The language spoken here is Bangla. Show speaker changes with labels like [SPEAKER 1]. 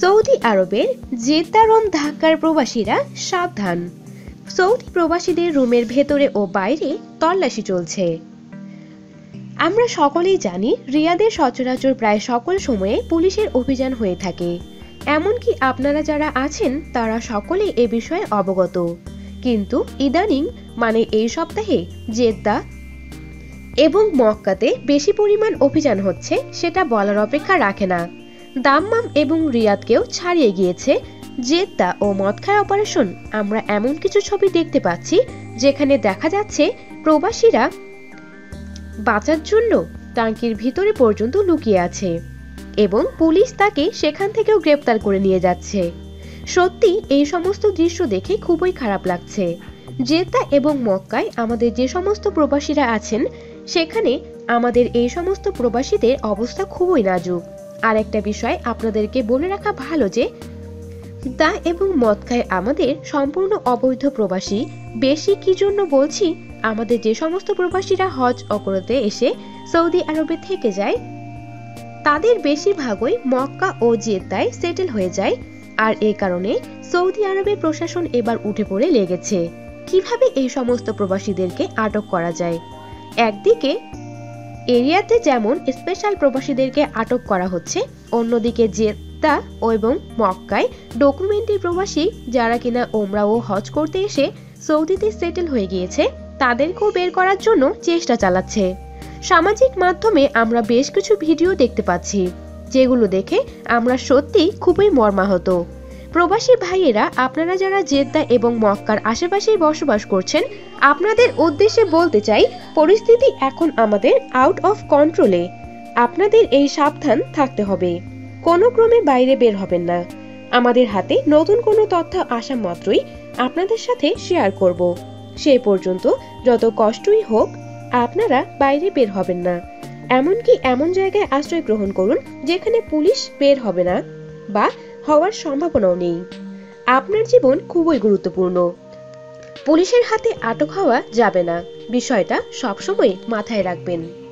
[SPEAKER 1] সৌদি আরবের জেদ্দারন ঢাকার প্রবাসীরা সাবধান। সৌদি প্রবাসীদের রুমের ভেতরে ও বাইরে তল্লাশি চলছে। আমরা সকলেই জানি, রিয়াদের সচরাচর প্রায় সকল সময়ে পুলিশের অভিযান হয়ে থাকে। এমনকি আপনারা যারা আছেন, তারা সকলেই এ বিষয়ে অবগত। কিন্তু ইদানিং মানে এই সপ্তাহে, জেদ্দা এবং মক্কাতে বেশি পরিমাণ অভিযান হচ্ছে, সেটা বলার অপেক্ষা রাখে না। দাম্মাম এবং রিয়াদকেও ছাড়িয়ে গিয়েছে জেদ্দা ও মদ খায় অপারেশন। আমরা এমন কিছু ছবি দেখতে পাচ্ছি যেখানে দেখা যাচ্ছে প্রবাসীরা বাঁচার জন্য টাঙ্কির ভিতরে পর্যন্ত লুকিয়ে আছে এবং পুলিশ তাকে সেখান থেকেও গ্রেপ্তার করে নিয়ে যাচ্ছে। সত্যি, এই সমস্ত দৃশ্য দেখে খুবই খারাপ লাগছে। জেদ্দা এবং মক্কায় আমাদের যে সমস্ত প্রবাসীরা আছেন, সেখানে আমাদের এই সমস্ত প্রবাসীদের অবস্থা খুবই নাজুক। আর একটা বিষয় আপনাদেরকে বলে রাখা ভালো যে, দা এবং মদকায় আমাদের সম্পূর্ণ অবৈধ প্রবাসী। বেশি কি জন্য বলছি? আমাদের যে সমস্ত প্রবাসীরা হজ অকরতে এসে সৌদি আরবে থেকে যায়, তাদের বেশিরভাগই মক্কা ও জেদ্দায় সেটেল হয়ে যায়। আর এ কারণে সৌদি আরবের প্রশাসন এবার উঠে পড়ে লেগেছে। কীভাবে এই সমস্ত প্রবাসীদেরকে আটক করা যায়? একদিকে এরিয়াতে যেমন স্পেশাল প্রবাসীদেরকে আটক করা হচ্ছে, অন্যদিকে জেদ্দা এবং মক্কায় ডকুমেন্টি প্রবাসী যারা কিনা ওমরা ও হজ করতে এসে সৌদিতে সেটেল হয়ে গিয়েছে, তাদেরকেও বের করার জন্য চেষ্টা চালাচ্ছে। সামাজিক মাধ্যমে আমরা বেশ কিছু ভিডিও দেখতে পাচ্ছি, যেগুলো দেখে আমরা সত্যি খুবই মর্মাহত। প্রবাসী ভাইয়েরা, আপনারা যারা জেদ্দা এবং মক্কার আশেপাশেই বসবাস করছেন, আপনাদের উদ্দেশ্যে বলতে চাই, পরিস্থিতি এখন আমাদের আউট অফ কন্ট্রোলে আপনাদের এই সাবধান থাকতে হবে। কোনো ক্রমে বাইরে বের হবেন না। আমাদের হাতে নতুন কোনো তথ্য আসা মাত্রই আপনাদের সাথে শেয়ার করব। সে পর্যন্ত যত কষ্টই হোক, আপনারা বাইরে বের হবেন না। এমনকি এমন জায়গায় আশ্রয় গ্রহণ করুন যেখানে পুলিশ বের হবে না বা হওয়ার সম্ভাবনাও নেই। আপনার জীবন খুবই গুরুত্বপূর্ণ। পুলিশের হাতে আটক হওয়া যাবে না। বিষয়টা সবসময় মাথায় রাখবেন।